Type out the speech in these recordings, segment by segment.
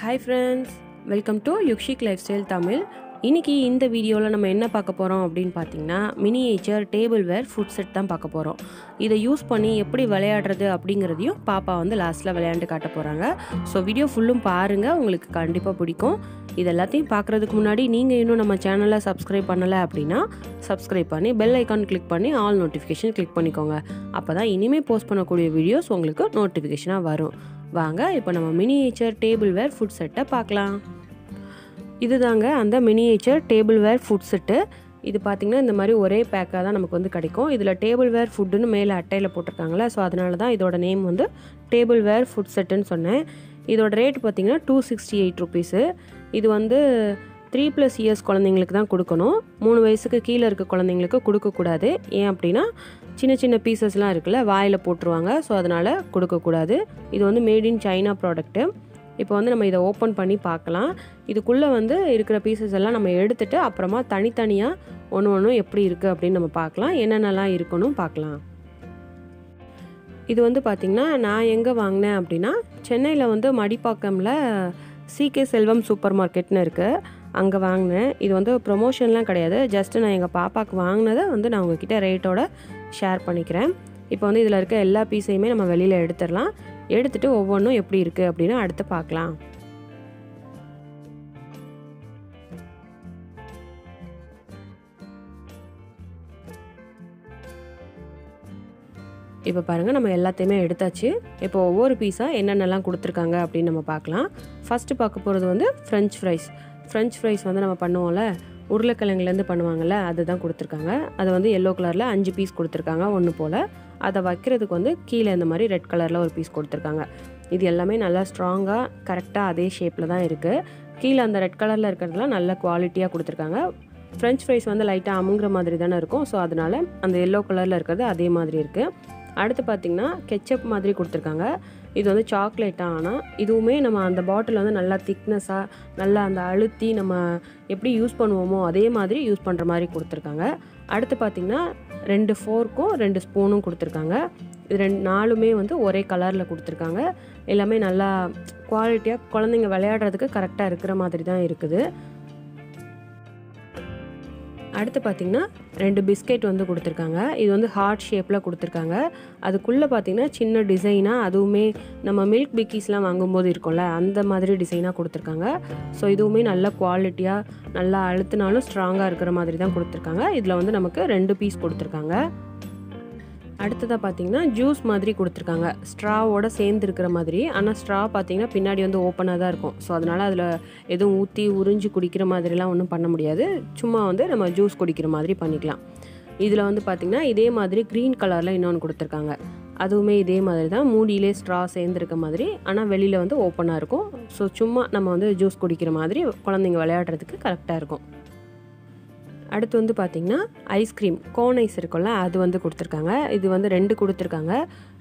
Hi friends welcome to யுக்ஷிக் lifestyle Tamil இன்னைக்கு இந்த வீடியோவில் நம்ம என்ன பார்க்க போகிறோம் அப்படின்னு பார்த்தீங்கன்னா miniature tableware food set தான் பார்க்க போகிறோம் இதை யூஸ் பண்ணி எப்படி விளையாடுறது அப்படிங்கிறதையும் பாப்பா வந்து லாஸ்ட்டில் விளையாண்டு காட்ட போகிறாங்க ஸோ வீடியோ ஃபுல்லும் பாருங்கள் உங்களுக்கு கண்டிப்பாக பிடிக்கும். இது எல்லாத்தையும் பார்க்குறதுக்கு முன்னாடி நீங்கள் இன்னும் நம்ம சேனலை சப்ஸ்கிரைப் பண்ணலை அப்படின்னா சப்ஸ்கிரைப் பண்ணி பெல் ஐக்கான் கிளிக் பண்ணி ஆல் நோட்டிஃபிகேஷன் கிளிக் பண்ணிக்கோங்க. அப்போ தான் இனிமேல் போஸ்ட் பண்ணக்கூடிய வீடியோஸ் உங்களுக்கு நோட்டிஃபிகேஷனாக வரும். வாங்க இப்போ நம்ம மினியேச்சர் டேபிள் வேர் ஃபுட் செட்டை பார்க்கலாம் இதுதாங்க அந்த miniature tableware food set இது பார்த்திங்கன்னா இந்த மாதிரி ஒரே பேக்காக தான் நமக்கு வந்து கிடைக்கும். இதில் டேபிள் வேர் ஃபுட்டுன்னு மேலே அட்டையில் போட்டிருக்காங்களே ஸோ அதனால தான் இதோட நேம் வந்து டேபிள் வேர் ஃபுட் செட்டுன்னு சொன்னேன். இதோட ரேட் பார்த்திங்கன்னா டூ சிக்ஸ்டி எயிட் ருபீஸு இது வந்து த்ரீ ப்ளஸ் இயர்ஸ் குழந்தைங்களுக்கு தான் கொடுக்கணும். மூணு வயசுக்கு கீழே இருக்க குழந்தைங்களுக்கு கொடுக்கக்கூடாது. ஏன் அப்படின்னா சின்ன சின்ன பீசஸ்லாம் இருக்குல்ல வாயில் போட்டுருவாங்க. ஸோ அதனால் கொடுக்கக்கூடாது. இது வந்து மேட் இன் சைனா ப்ராடக்ட்டு இப்போ வந்து நம்ம இதை ஓப்பன் பண்ணி பார்க்கலாம். இதுக்குள்ளே வந்து இருக்கிற பீசஸ் எல்லாம் நம்ம எடுத்துட்டு அப்புறமா தனித்தனியாக ஒன்று ஒன்றும் எப்படி இருக்குது அப்படின்னு நம்ம பார்க்கலாம். என்னென்னலாம் இருக்கணும் பார்க்கலாம். இது வந்து பார்த்திங்கன்னா நான் எங்கே வாங்கினேன் அப்படின்னா சென்னையில் வந்து மடிப்பாக்கமில் சிகே செல்வம் சூப்பர் மார்க்கெட்னு இருக்குது அங்கே வாங்கினேன். இது வந்து ப்ரொமோஷன்லாம் கிடையாது. ஜஸ்ட்டு நான் எங்கள் பாப்பாவுக்கு வாங்கினதை வந்து நான் உங்ககிட்ட ரேட்டோட ஷேர் பண்ணிக்கிறேன். இப்போ வந்து இதில் இருக்க எல்லா பீஸையுமே நம்ம வெளியில் எடுத்துடலாம். எடுத்துகிட்டு ஒவ்வொன்றும் எப்படி இருக்குது அப்படின்னு அடுத்து பார்க்கலாம். இப்போ பாருங்கள் நம்ம எல்லாத்தையுமே எடுத்தாச்சு. இப்போ ஒவ்வொரு பீஸாக என்னென்னலாம் கொடுத்துருக்காங்க அப்படின்னு நம்ம பார்க்கலாம். ஃபஸ்ட்டு பார்க்க போகிறது வந்து ஃப்ரெஞ்ச் ஃப்ரைஸ் ஃப்ரெஞ்ச் ஃப்ரைஸ் வந்து நம்ம பண்ணுவோம்ல உருளைக்கிழங்குலேருந்து பண்ணுவாங்கள்ல அதுதான் கொடுத்துருக்காங்க. அது வந்து எல்லோ கலரில் அஞ்சு பீஸ் கொடுத்துருக்காங்க ஒன்று போல். அதை வைக்கிறதுக்கு வந்து கீழே இந்த மாதிரி ரெட் கலரில் ஒரு பீஸ் கொடுத்துருக்காங்க. இது எல்லாமே நல்லா ஸ்ட்ராங்காக கரெக்டாக அதே ஷேப்பில் தான் இருக்குது கீழே அந்த ரெட் கலரில் இருக்கிறதுலாம் நல்ல குவாலிட்டியாக கொடுத்துருக்காங்க. ஃப்ரெஞ்ச் ஃப்ரைஸ் வந்து லைட்டாக அமுங்குற மாதிரி தானே இருக்கும். ஸோ அதனால் அந்த எல்லோ கலரில் இருக்கிறது அதே மாதிரி இருக்குது அடுத்து பார்த்திங்கன்னா கெச்சப் மாதிரி கொடுத்துருக்காங்க. இது வந்து சாக்லேட்டாக ஆனால் இதுவுமே நம்ம அந்த பாட்டில் வந்து நல்லா திக்னஸாக நல்லா அந்த அழுத்தி நம்ம எப்படி யூஸ் பண்ணுவோமோ அதே மாதிரி யூஸ் பண்ணுற மாதிரி கொடுத்துருக்காங்க. அடுத்து பார்த்திங்கன்னா ரெண்டு ஃபோர்க்கும் ரெண்டு ஸ்பூனும் கொடுத்துருக்காங்க. இது ரெண்டு நாலுமே வந்து ஒரே கலரில் கொடுத்துருக்காங்க. எல்லாமே நல்லா குவாலிட்டியாக குழந்தைங்க விளையாடுறதுக்கு கரெக்டாக இருக்கிற மாதிரி தான் இருக்குது. அடுத்து பார்த்திங்கன்னா ரெண்டு பிஸ்கெட் வந்து கொடுத்துருக்காங்க. இது வந்து ஹார்ட் ஷேப்பில் கொடுத்துருக்காங்க. அதுக்குள்ளே பார்த்திங்கன்னா சின்ன டிசைனாக அதுவுமே நம்ம மில்க் பிக்கீஸ்லாம் வாங்கும்போது இருக்கும்ல அந்த மாதிரி டிசைனாக கொடுத்துருக்காங்க. ஸோ இதுவுமே நல்ல குவாலிட்டியாக நல்லா அழுத்தினாலும் ஸ்ட்ராங்காக இருக்கிற மாதிரி தான் கொடுத்துருக்காங்க. இதில் வந்து நமக்கு ரெண்டு பீஸ் கொடுத்துருக்காங்க. அடுத்ததாக பார்த்தீங்கன்னா ஜூஸ் மாதிரி கொடுத்துருக்காங்க. ஸ்ட்ராவோட சேர்ந்து இருக்கிற மாதிரி. ஆனால் ஸ்ட்ரா பார்த்தீங்கன்னா பின்னாடி வந்து ஓப்பனாக தான் இருக்கும். ஸோ அதனால் அதில் எதுவும் ஊற்றி உறிஞ்சி குடிக்கிற மாதிரிலாம் ஒன்றும் பண்ண முடியாது. சும்மா வந்து நம்ம ஜூஸ் குடிக்கிற மாதிரி பண்ணிக்கலாம். இதில் வந்து பார்த்திங்கன்னா இதே மாதிரி க்ரீன் கலரில் இன்னொன்று கொடுத்துருக்காங்க. அதுவுமே இதே மாதிரி தான். மூடியிலே ஸ்ட்ரா சேர்ந்துருக்க மாதிரி. ஆனால் வெளியில் வந்து ஓப்பனாக இருக்கும். ஸோ சும்மா நம்ம வந்து ஜூஸ் குடிக்கிற மாதிரி குழந்தைங்க விளையாடுறதுக்கு கரெக்டாக இருக்கும். அடுத்து வந்து பார்த்திங்கன்னா ஐஸ்கிரீம் கோன் ஐஸ் இருக்கும்ல அது வந்து கொடுத்துருக்காங்க. இது வந்து ரெண்டு கொடுத்துருக்காங்க.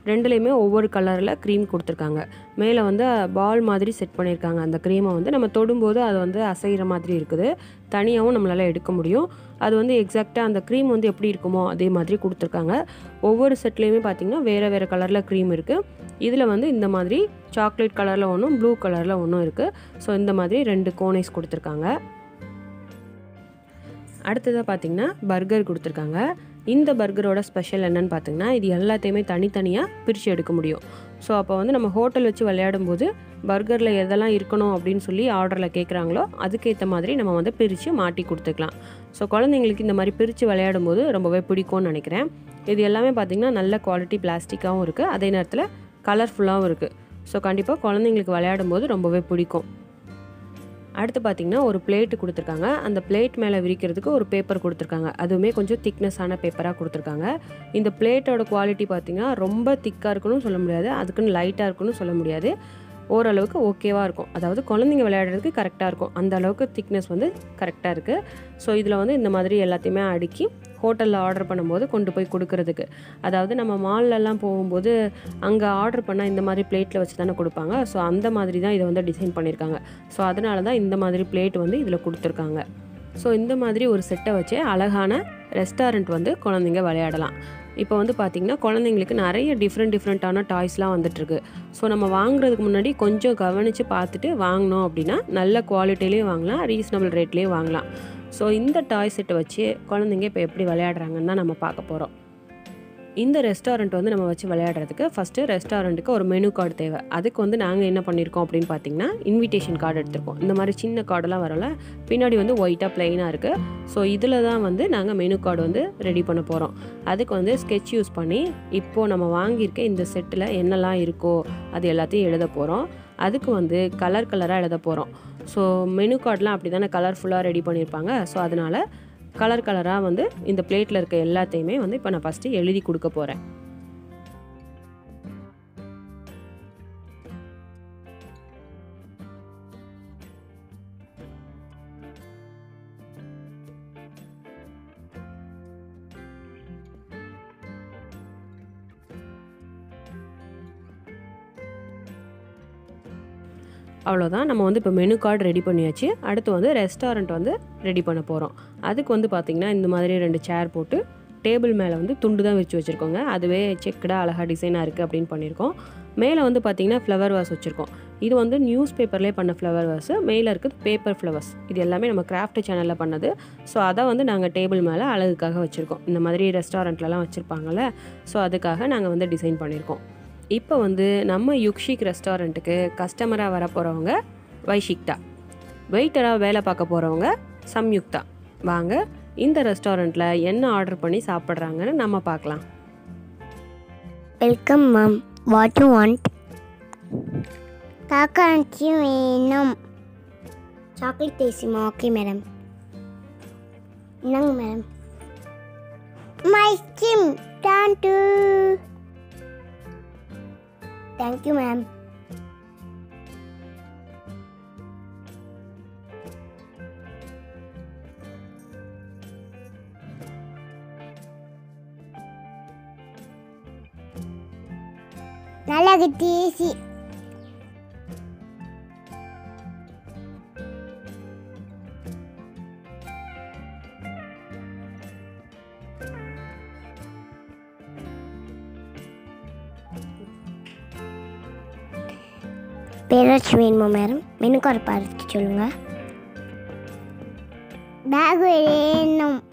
ரெண்டுலேயுமே ஒவ்வொரு கலரில் க்ரீம் கொடுத்துருக்காங்க. மேலே வந்து பால் மாதிரி செட் பண்ணியிருக்காங்க அந்த க்ரீமை வந்து நம்ம தொடும்போது அது வந்து அசைகிற மாதிரி இருக்குது. தனியாகவும் நம்மளால் எடுக்க முடியும். அது வந்து எக்ஸாக்டாக அந்த க்ரீம் வந்து எப்படி இருக்குமோ அதே மாதிரி கொடுத்துருக்காங்க. ஒவ்வொரு செட்லேயுமே பார்த்திங்கன்னா வேறு வேறு கலரில் க்ரீம் இருக்குது இதில் வந்து இந்த மாதிரி சாக்லேட் கலரில் ஒன்றும் ப்ளூ கலரில் ஒன்றும் இருக்குது ஸோ இந்த மாதிரி ரெண்டு கோனைஸ் கொடுத்துருக்காங்க. அடுத்ததாக பார்த்தீங்கன்னா பர்கர் கொடுத்துருக்காங்க. இந்த பர்கரோட ஸ்பெஷல் என்னன்னு பார்த்தீங்கன்னா இது எல்லாத்தையுமே தனித்தனியாக பிரித்து எடுக்க முடியும். ஸோ அப்போ வந்து நம்ம ஹோட்டல் வச்சு விளையாடும் போது பர்கரில் எதெல்லாம் இருக்கணும் அப்படின்னு சொல்லி ஆர்டரில் கேட்குறாங்களோ அதுக்கேற்ற மாதிரி நம்ம வந்து பிரித்து மாட்டி கொடுத்துக்கலாம். ஸோ குழந்தைங்களுக்கு இந்த மாதிரி பிரித்து விளையாடும் போது ரொம்பவே பிடிக்கும்னு நினைக்கிறேன். இது எல்லாமே பார்த்திங்கன்னா நல்ல குவாலிட்டி பிளாஸ்டிக்காகவும் இருக்குது அதே நேரத்தில் கலர்ஃபுல்லாகவும் இருக்குது ஸோ கண்டிப்பாக குழந்தைங்களுக்கு விளையாடும் போது ரொம்பவே பிடிக்கும். அடுத்து பார்த்திங்கன்னா ஒரு பிளேட்டு கொடுத்துருக்காங்க. அந்த பிளேட் மேலே விரிக்கிறதுக்கு ஒரு பேப்பர் கொடுத்துருக்காங்க. அதுவுமே கொஞ்சம் திக்னஸான பேப்பராக கொடுத்துருக்காங்க. இந்த பிளேட்டோட குவாலிட்டி பார்த்திங்கன்னா ரொம்ப திக்காக இருக்கணும் சொல்ல முடியாது. அதுக்குன்னு லைட்டாக இருக்குன்னு சொல்ல முடியாது. ஓரளவுக்கு ஓகேவாக இருக்கும். அதாவது குழந்தைங்க விளையாடுறதுக்கு கரெக்டாக இருக்கும். அந்த அளவுக்கு திக்னஸ் வந்து கரெக்டாக இருக்குது ஸோ இதில் வந்து இந்த மாதிரி எல்லாத்தையுமே அடுக்கி ஹோட்டலில் ஆர்டர் பண்ணும்போது கொண்டு போய் கொடுக்கறதுக்கு. அதாவது நம்ம மால்லலாம் போகும்போது அங்கே ஆர்டர் பண்ணால் இந்த மாதிரி பிளேட்டில் வச்சு தானே கொடுப்பாங்க. ஸோ அந்த மாதிரி தான் இதை வந்து டிசைன் பண்ணியிருக்காங்க ஸோ அதனால தான் இந்த மாதிரி பிளேட் வந்து இதில் கொடுத்துருக்காங்க. ஸோ இந்த மாதிரி ஒரு செட்டை வச்சு அழகான ரெஸ்டாரண்ட் வந்து குழந்தைங்க விளையாடலாம். இப்போ வந்து பார்த்திங்கன்னா குழந்தைங்களுக்கு நிறைய டிஃப்ரெண்ட் டிஃப்ரெண்ட்டான டாய்ஸ்லாம் வந்துட்டுருக்கு. ஸோ நம்ம வாங்குறதுக்கு முன்னாடி கொஞ்சம் கவனித்து பார்த்துட்டு வாங்கினோம் அப்படின்னா நல்ல குவாலிட்டிலையும் வாங்கலாம் ரீசனபிள் ரேட்லேயும் வாங்கலாம். ஸோ இந்த டாய் செட்டை வச்சு குழந்தைங்க இப்போ எப்படி விளையாடுறாங்கன்னு தான் நம்ம பார்க்க போகிறோம் இந்த ரெஸ்டாரண்ட் வந்து நம்ம வச்சு விளையாடுறதுக்கு ஃபஸ்ட்டு ரெஸ்டாரண்ட்டுக்கு ஒரு மெனு கார்டு தேவை. அதுக்கு வந்து நாங்கள் என்ன பண்ணியிருக்கோம் அப்படின்னு பார்த்தீங்கன்னா இன்விடேஷன் கார்டு எடுத்திருக்கோம். இந்த மாதிரி சின்ன கார்டெல்லாம் வரல பின்னாடி வந்து ஒயிட்டாக ப்ளைனாக இருக்குது ஸோ இதில் தான் வந்து நாங்கள் மெனு கார்டு வந்து ரெடி பண்ண போகிறோம் அதுக்கு வந்து ஸ்கெட்ச் யூஸ் பண்ணி இப்போது நம்ம வாங்கியிருக்க இந்த செட்டில் என்னெல்லாம் இருக்கோ அது எல்லாத்தையும் எழுத போகிறோம் அதுக்கு வந்து கலர் கலராக எழுத போகிறோம் ஸோ மெனு கார்டெலாம் அப்படி தானே கலர்ஃபுல்லாக ரெடி பண்ணியிருப்பாங்க ஸோ அதனால் கலர் கலராக வந்து இந்த பிளேட்டில் இருக்க எல்லாத்தையுமே வந்து இப்போ நான் ஃபஸ்ட்டு எழுதி கொடுக்க போகிறேன் அவ்வளோதான். நம்ம வந்து இப்போ மெனு கார்டு ரெடி பண்ணியாச்சு. அடுத்து வந்து ரெஸ்டாரண்ட் வந்து ரெடி பண்ண போகிறோம் அதுக்கு வந்து பார்த்திங்கன்னா இந்த மாதிரி ரெண்டு சேர் போட்டு டேபிள் மேலே வந்து துண்டு தான் வச்சு வச்சுருக்கோங்க. அதுவே செக்கடாக அழகாக டிசைனாக இருக்குது அப்படின்னு பண்ணியிருக்கோம். மேலே வந்து பார்த்திங்கன்னா ஃப்ளவர் வாஸ் வச்சுருக்கோம். இது வந்து நியூஸ் பேப்பர்லேயே பண்ண ஃப்ளவர் வாஸு மேலே இருக்குது பேப்பர் ஃப்ளவர்ஸ் இது எல்லாமே நம்ம கிராஃப்ட் சேனலில் பண்ணது. ஸோ அதை வந்து நாங்கள் டேபிள் மேலே அழகுக்காக வச்சுருக்கோம். இந்த மாதிரி ரெஸ்டாரண்ட்லலாம் வச்சுருப்பாங்கள்ல ஸோ அதுக்காக நாங்கள் வந்து டிசைன் பண்ணியிருக்கோம். இப்போ வந்து நம்ம யுக்ஷிக் ரெஸ்டாரண்ட்டுக்கு கஸ்டமராக வர போகிறவங்க வைஷிக்தா. வெயிட்டராக வேலை பார்க்க போகிறவங்க சம்யுக்தா. வாங்க இந்த ரெஸ்டாரண்ட்டில் என்ன ஆர்டர் பண்ணி சாப்பிட்றாங்கன்னு நம்ம பார்க்கலாம். Welcome ma'am what you want Kakkachi வேணும் சாக்லேட் தேசிமா ஓகே மேடம் என்னங்க மேடம் மை ஸ்கிம் டான்ட்டு தேங்க்யூ மேம் நல்லா டேசி பேராச்சும் வேணுமா மேடம்? மெனு கார்டு பார்த்து சொல்லுங்கள் பேக் வேணும்.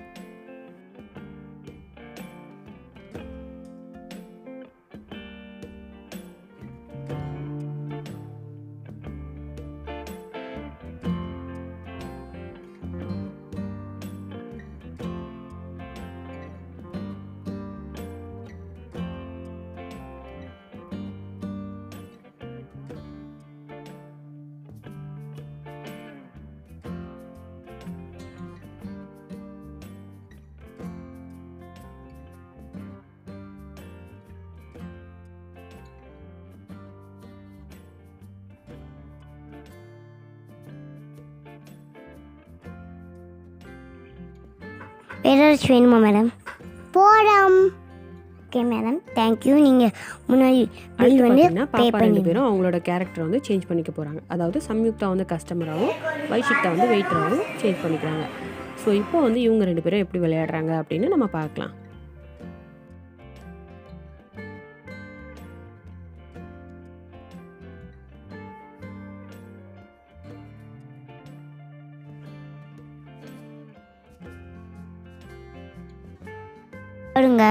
பேராச்சும் வேணுமா மேடம் போடாம் ஓகே மேடம் தேங்க்யூ நீங்கள் முன்னாடி பில் வந்து பே பண்ணி பேரும் அவங்களோட கேரக்டர் வந்து சேஞ்ச் பண்ணிக்க போகிறாங்க அதாவது சம்யுக்தா வந்து கஸ்டமராகவும் வைஷிக்தா வந்து வெயிட்டராகவும் சேஞ்ச் பண்ணிக்கிறாங்க. ஸோ இப்போ வந்து இவங்க ரெண்டு பேரும் எப்படி விளையாடுறாங்க அப்படின்னு நம்ம பார்க்கலாம். பாருங்க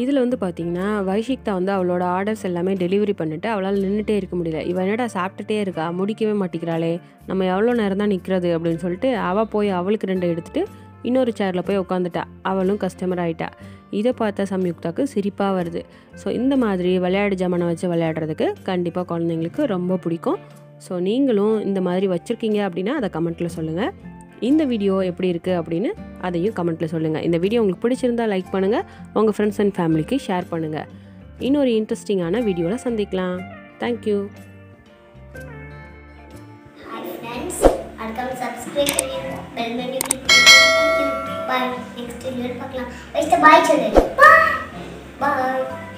இதில் வந்து பார்த்தீங்கன்னா வைஷிக்தா வந்து அவளோட ஆர்டர்ஸ் எல்லாமே டெலிவரி பண்ணிவிட்டு அவளால் நின்றுட்டே இருக்க முடியல. இவள் என்னடா சாப்பிட்டுட்டே இருக்கா? முடிக்கவே மாட்டேங்கிறாளே. நம்ம எவ்வளோ நேரம் தான் நிற்கிறது அப்படின்னு சொல்லிட்டு அவள் போய் அவளுக்கு ரெண்டு எடுத்துகிட்டு இன்னொரு சேரில் போய் உட்காந்துட்டா அவளும் கஸ்டமர் ஆகிட்டா இதை பார்த்த சம்யுக்தாக்கு சிரிப்பாக வருது. ஸோ இந்த மாதிரி விளையாடு ஜாமானை வச்சு விளையாடுறதுக்கு கண்டிப்பாக குழந்தைங்களுக்கு ரொம்ப பிடிக்கும். ஸோ நீங்களும் இந்த மாதிரி வச்சுருக்கீங்க அப்படின்னா அதை கமெண்ட்டில் சொல்லுங்கள் இந்த வீடியோ எப்படி இருக்குது அப்படின்னு அதையும் கமெண்ட்டில் சொல்லுங்கள் இந்த வீடியோ உங்களுக்கு பிடிச்சிருந்தால் லைக் பண்ணுங்கள் உங்கள் ஃப்ரெண்ட்ஸ் அண்ட் ஃபேமிலிக்கு ஷேர் பண்ணுங்கள் இன்னொரு இன்ட்ரெஸ்டிங்கான வீடியோவில் சந்திக்கலாம். தேங்க்யூ பாய் நெக்ஸ்ட் பார்க்கலாம். பாய் பாய்